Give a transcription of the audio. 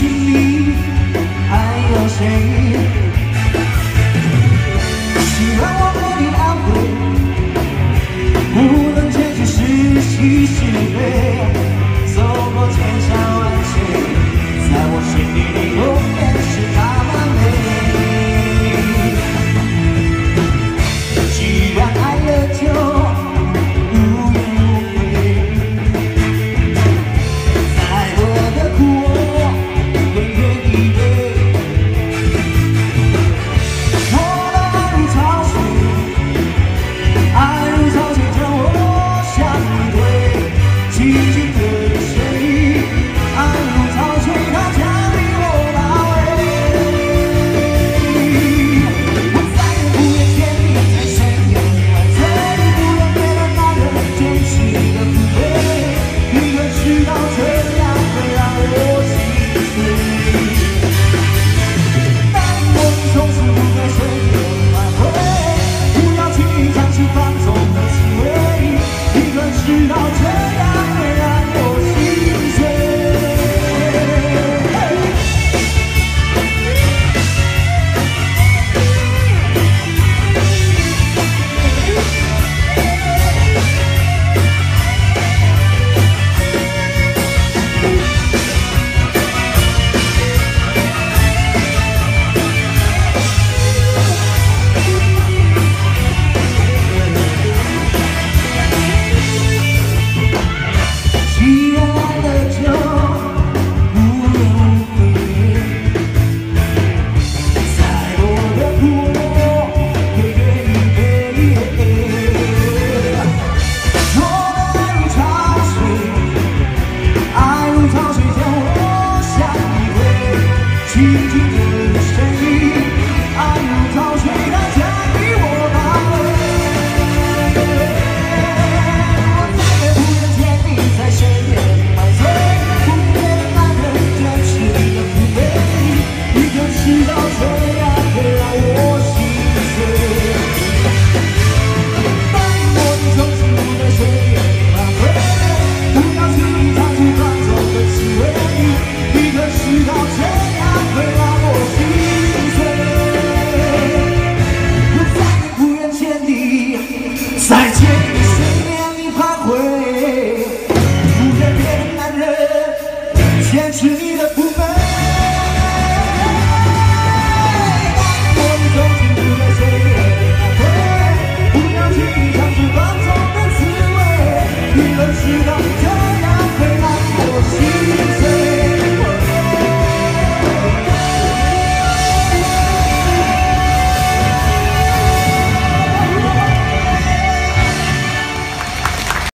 see 知道 Teach